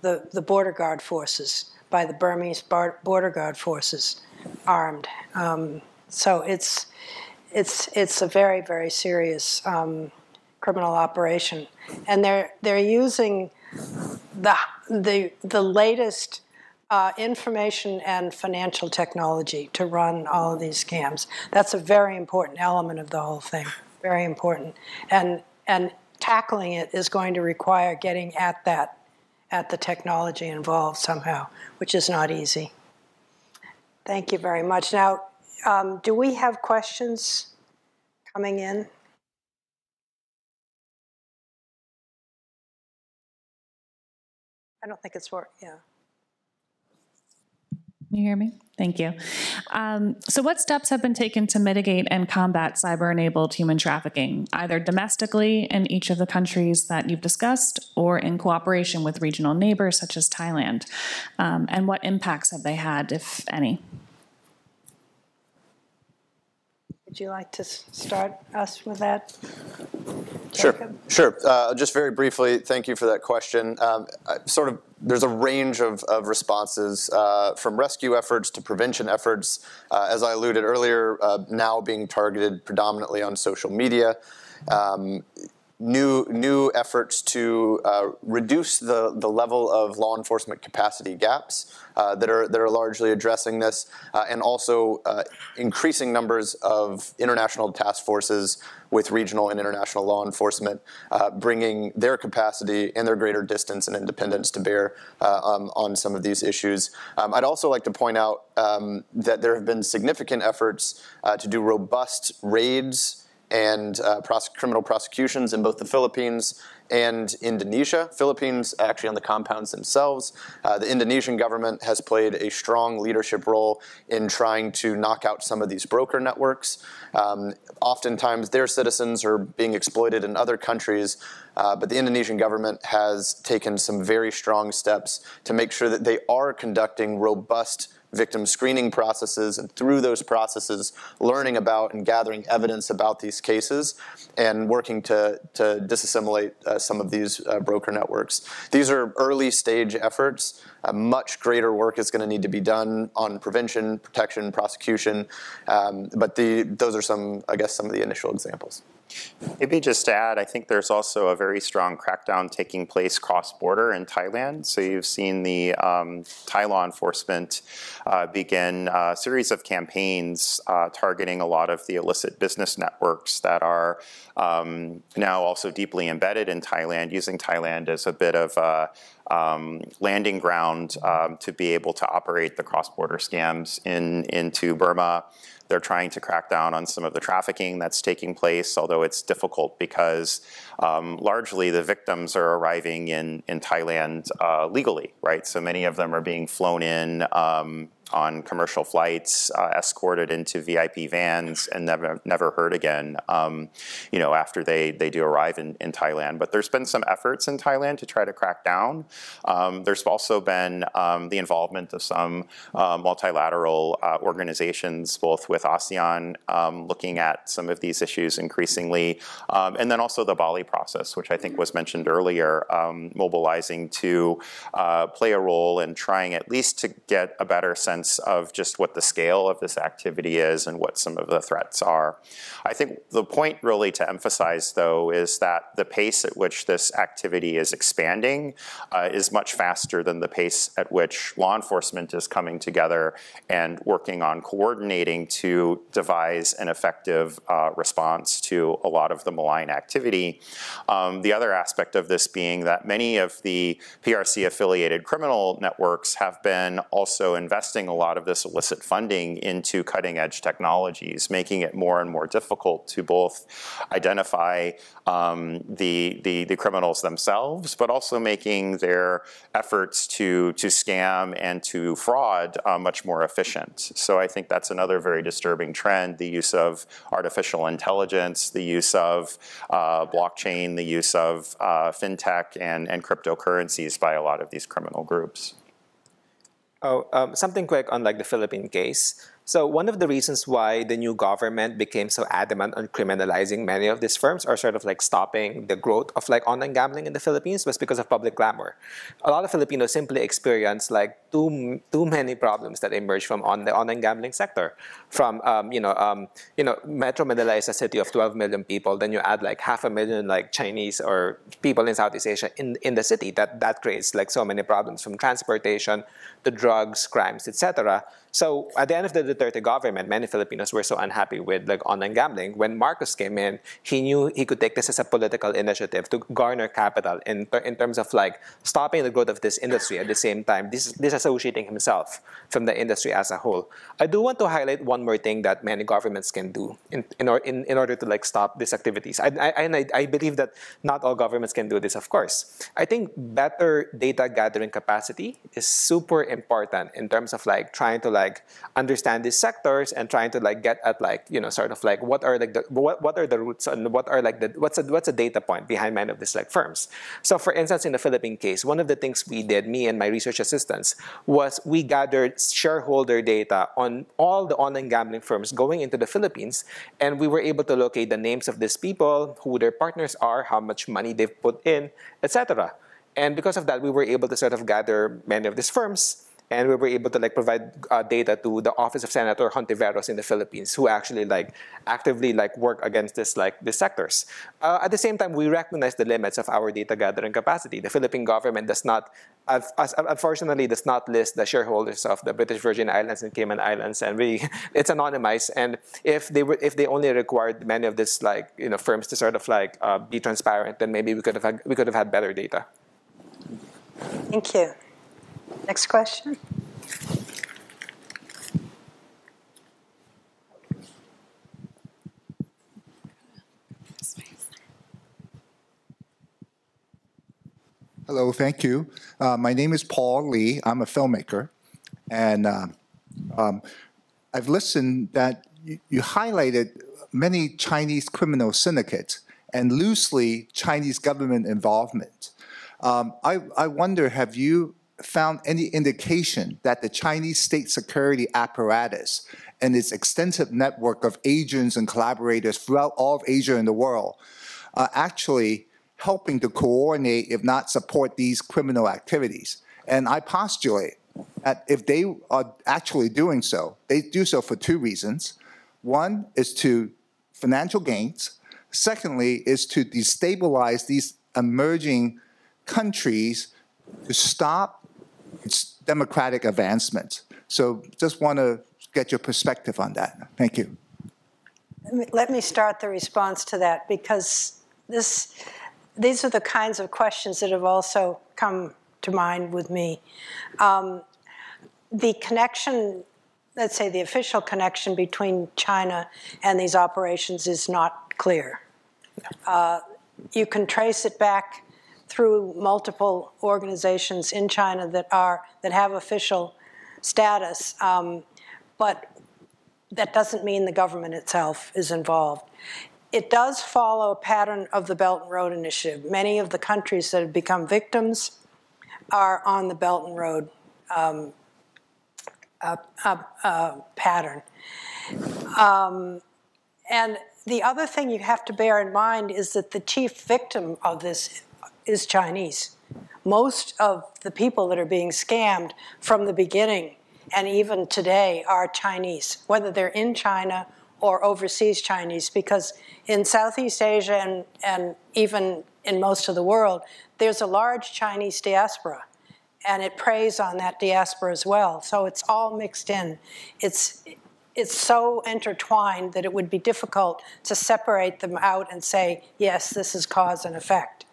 [SPEAKER 3] the, the border guard forces, by the Burmese border guard forces, armed. Um, so it's, it's, it's a very, very serious um, criminal operation. And they're, they're using the, the, the latest uh, information and financial technology to run all of these scams. That's a very important element of the whole thing, very important. And, and tackling it is going to require getting at that, at the technology involved somehow, which is not easy. Thank you very much. Now, um, do we have questions coming in? I don't think it's work. Yeah.
[SPEAKER 7] Can you hear me? Thank you. Um, so, what steps have been taken to mitigate and combat cyber enabled human trafficking, either domestically in each of the countries that you've discussed or in cooperation with regional neighbors such as Thailand? Um, and what impacts have they had, if any?
[SPEAKER 3] Would you like to start us with that?
[SPEAKER 4] Sure,
[SPEAKER 3] Jacob?
[SPEAKER 4] sure. Uh, just very briefly, thank you for that question. Um, sort of, there's a range of, of responses uh, from rescue efforts to prevention efforts. Uh, as I alluded earlier, uh, now being targeted predominantly on social media. Um, new new efforts to uh, reduce the, the level of law enforcement capacity gaps uh, that are that are largely addressing this, uh, and also uh, increasing numbers of international task forces with regional and international law enforcement, uh, bringing their capacity and their greater distance and independence to bear uh, um, on some of these issues. Um, I'd also like to point out um, that there have been significant efforts to do robust raids and uh, criminal prosecutions in both the Philippines and Indonesia. Philippines actually on the compounds themselves. Uh, the Indonesian government has played a strong leadership role in trying to knock out some of these broker networks. Um, oftentimes, their citizens are being exploited in other countries, uh, but the Indonesian government has taken some very strong steps to make sure that they are conducting robust victim screening processes, and through those processes, learning about and gathering evidence about these cases and working to, to disassimilate uh, some of these uh, broker networks. These are early stage efforts. Uh, much greater work is going to need to be done on prevention, protection, prosecution, um, but the, those are some, I guess, some of the initial examples.
[SPEAKER 6] Maybe just to add, I think there's also a very strong crackdown taking place cross-border in Thailand. So you've seen the um, Thai law enforcement uh, begin a series of campaigns uh, targeting a lot of the illicit business networks that are um, now also deeply embedded in Thailand, using Thailand as a bit of a um, landing ground um, to be able to operate the cross-border scams in into Burma. They're trying to crack down on some of the trafficking that's taking place, although it's difficult because um, largely the victims are arriving in, in Thailand uh, legally, right? So many of them are being flown in um, on commercial flights, uh, escorted into VIP vans, and never never heard again. Um, you know, after they they do arrive in, in Thailand. But there's been some efforts in Thailand to try to crack down. Um, there's also been um, the involvement of some uh, multilateral uh, organizations, both with ASEAN, um, looking at some of these issues increasingly, um, and then also the Bali process, which I think was mentioned earlier, mobilizing to uh, play a role in trying at least to get a better sense sense of just what the scale of this activity is and what some of the threats are. I think the point really to emphasize, though, is that the pace at which this activity is expanding uh, is much faster than the pace at which law enforcement is coming together and working on coordinating to devise an effective uh, response to a lot of the malign activity. Um, the other aspect of this being that many of the PRC affiliated criminal networks have been also investing a lot of this illicit funding into cutting edge technologies, making it more and more difficult to both identify um, the, the, the criminals themselves, but also making their efforts to, to scam and to fraud uh, much more efficient. So I think that's another very disturbing trend, the use of artificial intelligence, the use of uh, blockchain, the use of uh, fintech and, and cryptocurrencies by a lot of these criminal groups.
[SPEAKER 5] Oh, um, something quick on like the Philippine case. So one of the reasons why the new government became so adamant on criminalizing many of these firms or sort of like stopping the growth of like online gambling in the Philippines was because of public clamor. A lot of Filipinos simply experience like too too many problems that emerge from on the online gambling sector. From um, you know um, you know Metro Manila is a city of 12 million people. Then you add like half a million like Chinese or people in Southeast Asia in in the city. That that creates like so many problems from transportation to drugs, crimes, etc. So at the end of the Duterte government, many Filipinos were so unhappy with like online gambling. When Marcos came in, he knew he could take this as a political initiative to garner capital in, in terms of like stopping the growth of this industry at the same time dis disassociating himself from the industry as a whole. I do want to highlight one more thing that many governments can do in, in, or, in, in order to like stop these activities. I, I, and I, I believe that not all governments can do this, of course. I think better data gathering capacity is super important in terms of like trying to like like understand these sectors and trying to like get at like you know sort of like what are like the what, what are the roots and what are like the what's a what's a data point behind many of these like firms. So for instance, in the Philippine case, one of the things we did, me and my research assistants, was we gathered shareholder data on all the online gambling firms going into the Philippines, and we were able to locate the names of these people, who their partners are, how much money they've put in, etc. And because of that, we were able to sort of gather many of these firms and we were able to like provide uh, data to the office of Senator Hontiveros in the Philippines, who actually like actively like work against this like these sectors. Uh, at the same time, we recognize the limits of our data gathering capacity. The Philippine government does not, unfortunately, does not list the shareholders of the British Virgin Islands and Cayman Islands, and we it's anonymized. And if they were if they only required many of these like you know firms to sort of like uh, be transparent, then maybe we could have had, we could have had better data.
[SPEAKER 3] Thank you. Next question.
[SPEAKER 8] Hello, thank you. Uh, my name is Paul Lee. I'm a filmmaker. And uh, um, I've listened that you, highlighted many Chinese criminal syndicates and loosely Chinese government involvement. Um, I, I wonder, have you found any indication that the Chinese state security apparatus and its extensive network of agents and collaborators throughout all of Asia and the world are actually helping to coordinate, if not support, these criminal activities. And I postulate that if they are actually doing so, they do so for two reasons. One is to financial gains. Secondly, is to destabilize these emerging countries to stop its democratic advancement. So just want to get your perspective on that. Thank you.
[SPEAKER 3] Let me start the response to that because this, these are the kinds of questions that have also come to mind with me. Um, the connection, let's say the official connection between China and these operations is not clear. Uh, you can trace it back through multiple organizations in China that are that have official status, um, but that doesn't mean the government itself is involved. It does follow a pattern of the Belt and Road Initiative. Many of the countries that have become victims are on the Belt and Road um, uh, uh, uh, pattern. Um, and the other thing you have to bear in mind is that the chief victim of this is Chinese. Most of the people that are being scammed from the beginning and even today are Chinese, whether they're in China or overseas Chinese, because in Southeast Asia and, and even in most of the world, there's a large Chinese diaspora, and it preys on that diaspora as well. So it's all mixed in. It's, it's so intertwined that it would be difficult to separate them out and say, yes, this is cause and effect.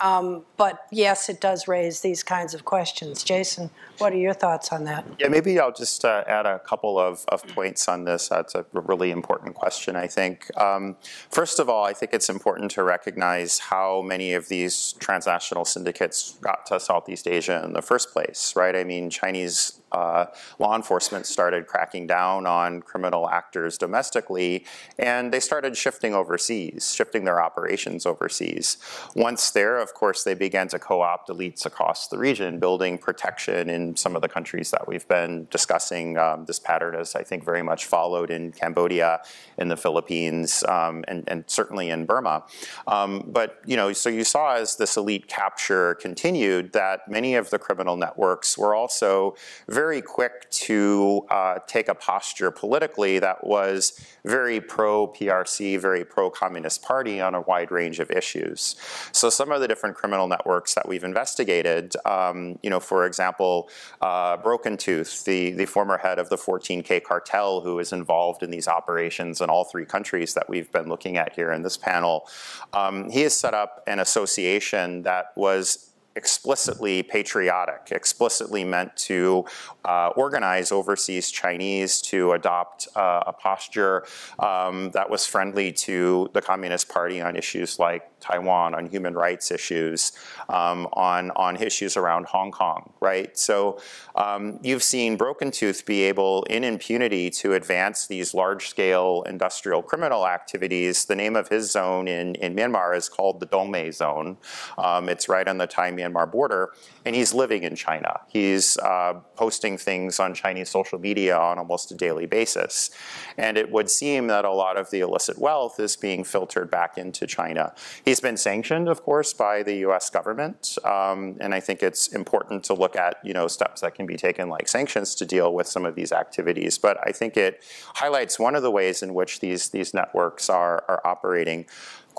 [SPEAKER 3] Um, but yes, it does raise these kinds of questions. Jason, what are your thoughts on that?
[SPEAKER 6] Yeah, maybe I'll just uh, add a couple of, of points on this. That's a really important question, I think. Um, first of all, I think it's important to recognize how many of these transnational syndicates got to Southeast Asia in the first place, right? I mean, Chinese uh, law enforcement started cracking down on criminal actors domestically, and they started shifting overseas, shifting their operations overseas. Once there, of course, they began to co-opt elites across the region, building protection in some of the countries that we've been discussing. Um, this pattern is, I think, very much followed in Cambodia, in the Philippines, um, and, and, certainly in Burma. Um, but, you know, so you saw as this elite capture continued that many of the criminal networks were also very quick to uh, take a posture politically that was very pro-PRC, very pro-Communist Party on a wide range of issues. So some of the different criminal networks that we've investigated, um, you know, for example, uh, Broken Tooth, the, the former head of the 14K cartel who is involved in these operations in all three countries that we've been looking at here in this panel, um, he has set up an association that was explicitly patriotic, explicitly meant to uh, organize overseas Chinese to adopt uh, a posture um, that was friendly to the Communist Party on issues like Taiwan, on human rights issues, um, on, on issues around Hong Kong, right? So um, you've seen Broken Tooth be able, in impunity, to advance these large-scale industrial criminal activities. The name of his zone in, in Myanmar is called the Dongmei Zone. Um, it's right on the Thai-Myanmar border, and he's living in China. He's uh, posting things on Chinese social media on almost a daily basis. And it would seem that a lot of the illicit wealth is being filtered back into China. He's been sanctioned, of course, by the U.S. government, um, and I think it's important to look at you know steps that can be taken, like sanctions, to deal with some of these activities. But I think it highlights one of the ways in which these these networks are are operating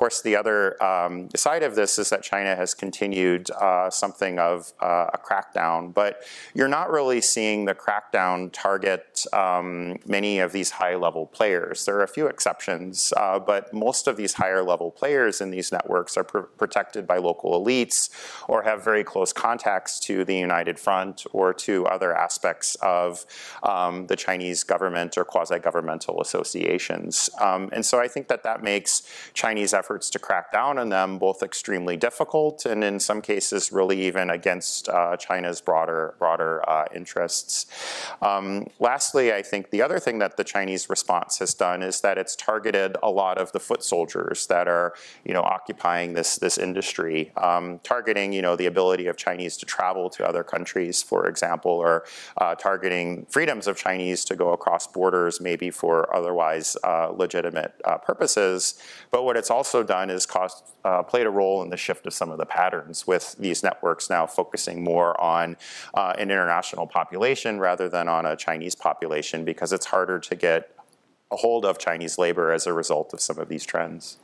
[SPEAKER 6] course, the other um, side of this is that China has continued uh, something of uh, a crackdown, but you're not really seeing the crackdown target um, many of these high-level players. There are a few exceptions, uh, but most of these higher-level players in these networks are pr protected by local elites or have very close contacts to the United Front or to other aspects of um, the Chinese government or quasi-governmental associations. Um, and so I think that that makes Chinese efforts efforts to crack down on them both extremely difficult and in some cases really even against uh, China's broader, broader uh, interests. Um, lastly, I think the other thing that the Chinese response has done is that it's targeted a lot of the foot soldiers that are you know, occupying this, this industry, um, targeting you know, the ability of Chinese to travel to other countries, for example, or uh, targeting freedoms of Chinese to go across borders maybe for otherwise uh, legitimate uh, purposes. But what it's also done is caused, uh, played a role in the shift of some of the patterns with these networks now focusing more on uh, an international population rather than on a Chinese population because it's harder to get a hold of Chinese labor as a result of some of these trends.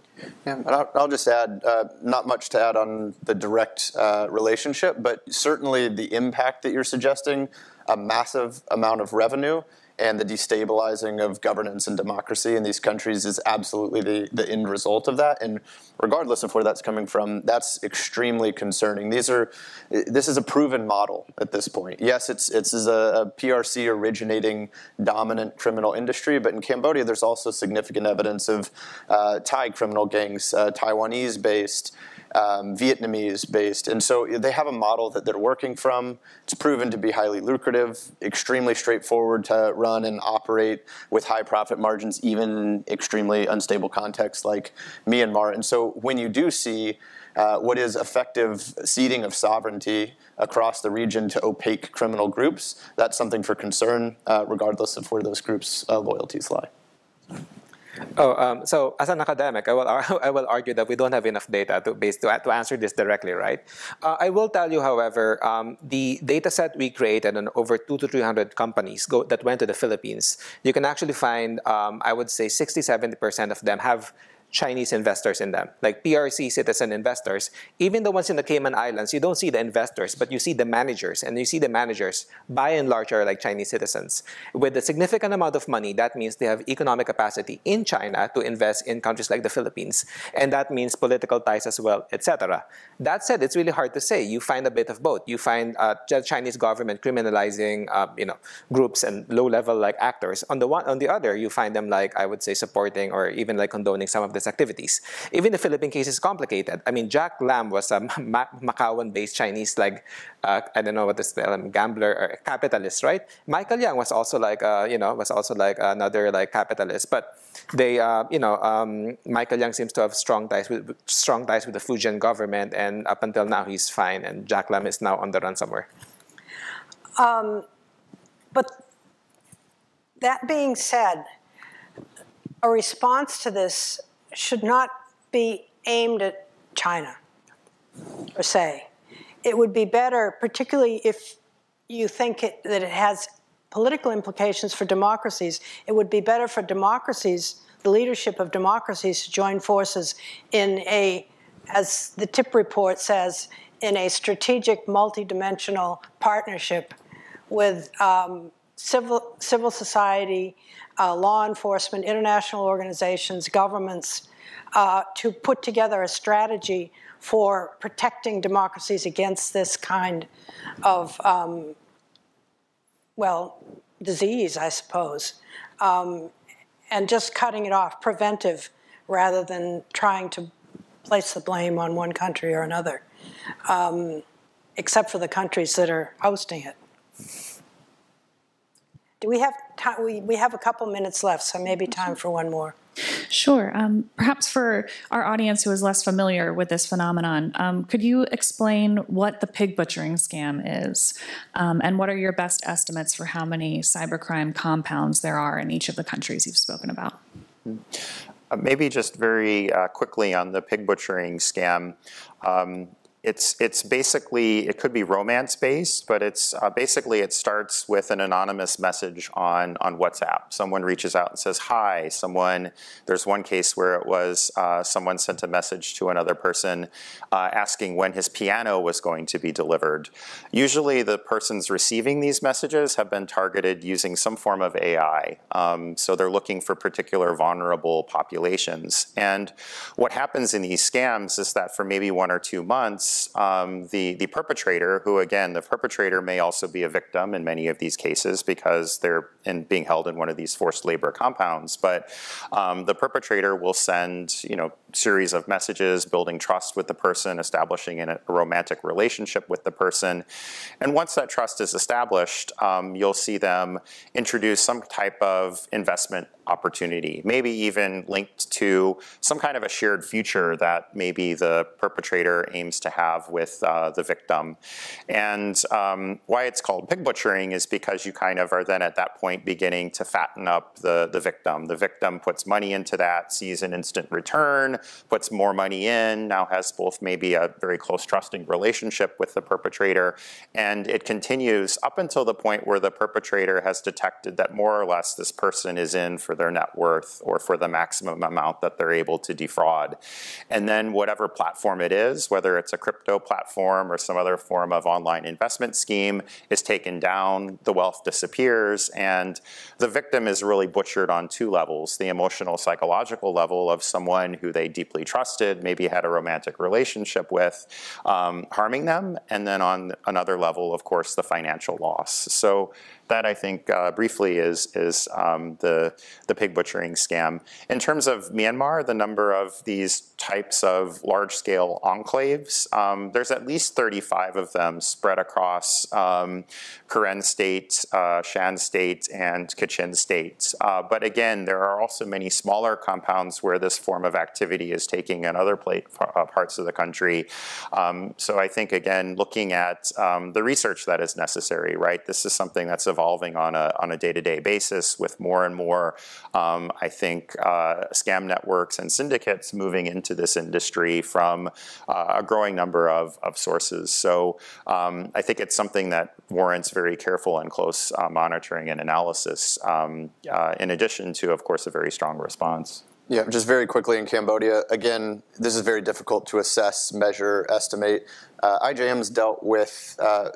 [SPEAKER 4] Yeah, I'll, I'll, just add, uh, not much to add on the direct uh, relationship, but certainly the impact that you're suggesting, a massive amount of revenue, and the destabilizing of governance and democracy in these countries is absolutely the, the end result of that. And regardless of where that's coming from, that's extremely concerning. These are, this is a proven model at this point. Yes, it's, it's a, a PRC originating dominant criminal industry, but in Cambodia, there's also significant evidence of uh, Thai criminal gangs, uh, Taiwanese based, um, Vietnamese based. And so they have a model that they're working from. It's proven to be highly lucrative, extremely straightforward to run and operate with high profit margins, even in extremely unstable contexts like Myanmar. And so when you do see uh, what is effective ceding of sovereignty across the region to opaque criminal groups, that's something for concern, uh, regardless of where those groups' uh, loyalties lie.
[SPEAKER 5] Oh, um, so as an academic, I will, I will argue that we don't have enough data to, base, to, to answer this directly, right? Uh, I will tell you, however, um, the data set we created on over two to 300 companies go, that went to the Philippines, you can actually find, um, I would say 60, 70% of them have Chinese investors in them, like PRC citizen investors. Even the ones in the Cayman Islands, you don't see the investors, but you see the managers, and you see the managers by and large are like Chinese citizens. With a significant amount of money, that means they have economic capacity in China to invest in countries like the Philippines, and that means political ties as well, etc. That said, it's really hard to say. You find a bit of both. You find uh, the Chinese government criminalizing, uh, you know, groups and low-level like actors. On the one, on the other, you find them like I would say supporting or even like condoning some of this activities. Even the Philippine case is complicated. I mean, Jack Lam was a Macauan-based Chinese, like, uh, I don't know what to this um, gambler or capitalist, right? Michael Yang was also like, uh, you know, was also like another like capitalist. But they, uh, you know, um, Michael Yang seems to have strong ties with strong ties with the Fujian government, and up until now he's fine. And Jack Lam is now on the run somewhere.
[SPEAKER 3] Um, but that being said, a response to this should not be aimed at China, per se. It would be better, particularly if you think it, that it has political implications for democracies, it would be better for democracies, the leadership of democracies, to join forces in a, as the TIP report says, in a strategic multidimensional partnership with um, civil, civil society, uh, law enforcement, international organizations, governments, uh, to put together a strategy for protecting democracies against this kind of, um, well, disease, I suppose, um, and just cutting it off, preventive, rather than trying to place the blame on one country or another, um, except for the countries that are hosting it. Do we have time? We, we have a couple minutes left, so maybe time for one more.
[SPEAKER 7] Sure. Um, perhaps for our audience who is less familiar with this phenomenon, um, could you explain what the pig butchering scam is? Um, and what are your best estimates for how many cybercrime compounds there are in each of the countries you've spoken about?
[SPEAKER 6] Uh, maybe just very uh, quickly on the pig butchering scam. Um, it's it's basically it could be romance based, but it's uh, basically it starts with an anonymous message on on WhatsApp. Someone reaches out and says hi. Someone there's one case where it was uh, someone sent a message to another person uh, asking when his piano was going to be delivered. Usually, the persons receiving these messages have been targeted using some form of AI. Um, so they're looking for particular vulnerable populations. And what happens in these scams is that for maybe one or two months um, the, the perpetrator, who again, the perpetrator may also be a victim in many of these cases because they're in, being held in one of these forced labor compounds, but um, the perpetrator will send, you know, series of messages, building trust with the person, establishing a romantic relationship with the person. And once that trust is established, um, you'll see them introduce some type of investment opportunity, maybe even linked to some kind of a shared future that maybe the perpetrator aims to have with uh, the victim. And um, why it's called pig butchering is because you kind of are then at that point beginning to fatten up the, the victim. The victim puts money into that, sees an instant return, puts more money in, now has both maybe a very close trusting relationship with the perpetrator, and it continues up until the point where the perpetrator has detected that more or less this person is in for their net worth or for the maximum amount that they're able to defraud. And then whatever platform it is, whether it's a crypto platform or some other form of online investment scheme, is taken down, the wealth disappears, and the victim is really butchered on two levels, the emotional psychological level of someone who they deeply trusted, maybe had a romantic relationship with, um, harming them, and then on another level, of course, the financial loss. So that I think uh, briefly is is um, the the pig butchering scam. In terms of Myanmar, the number of these types of large scale enclaves, um, there's at least 35 of them spread across um, Karen State, uh, Shan State, and Kachin State. Uh, but again, there are also many smaller compounds where this form of activity is taking in other uh, parts of the country. Um, so I think again, looking at um, the research that is necessary, right? This is something that's evolving on a, on a day-to-day basis with more and more, um, I think, uh, scam networks and syndicates moving into this industry from uh, a growing number of, of sources. So um, I think it's something that warrants very careful and close uh, monitoring and analysis, um, uh, in addition to, of course, a very strong response.
[SPEAKER 4] Yeah, just very quickly in Cambodia, again, this is very difficult to assess, measure, estimate. Uh, IJM's dealt with uh,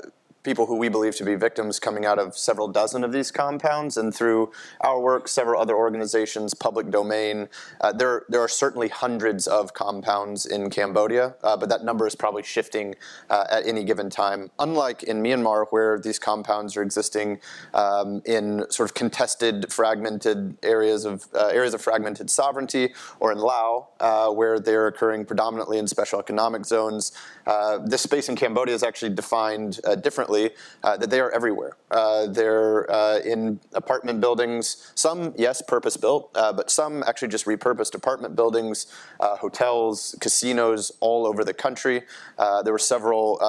[SPEAKER 4] people who we believe to be victims coming out of several dozen of these compounds, and through our work, several other organizations, public domain, uh, there, there are certainly hundreds of compounds in Cambodia, uh, but that number is probably shifting uh, at any given time. Unlike in Myanmar, where these compounds are existing um, in sort of contested, fragmented areas of uh, areas of fragmented sovereignty, or in Laos, uh, where they're occurring predominantly in special economic zones. Uh, this space in Cambodia is actually defined differently uh, that they are everywhere. Uh, they're uh, in apartment buildings, some, yes, purpose built, uh, but some actually just repurposed apartment buildings, uh, hotels, casinos all over the country. there were several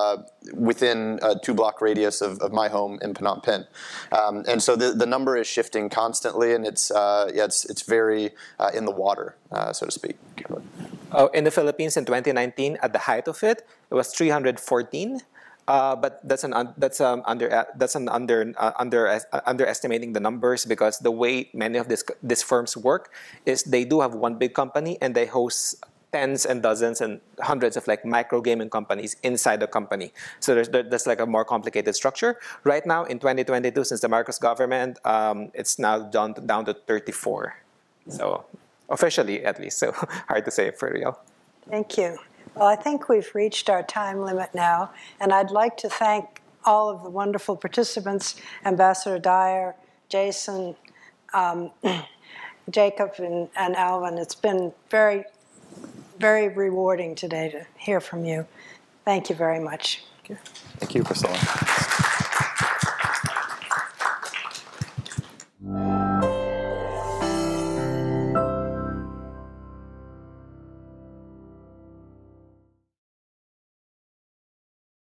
[SPEAKER 4] within a two block radius of, of, my home in Phnom Penh. Um, and so the, the number is shifting constantly, and it's, yeah, it's, it's very in the water, so to speak.
[SPEAKER 5] Oh, in the Philippines in 2019, at the height of it, it was 314. Uh, but that's an that's um, under uh, that's an under uh, under uh, underestimating the numbers because the way many of this, these firms work is they do have one big company and they host tens and dozens and hundreds of like micro gaming companies inside the company. So there's there's like a more complicated structure. Right now in 2022, since the Marcos government, um, it's now down to, down to 34. So officially, at least. So hard to say for real.
[SPEAKER 3] Thank you. Well, I think we've reached our time limit now, and I'd like to thank all of the wonderful participants, Ambassador Dyer, Jason, um, Jacob, and, and Alvin. It's been very, very rewarding today to hear from you. Thank you very much.
[SPEAKER 6] Thank you, Priscilla.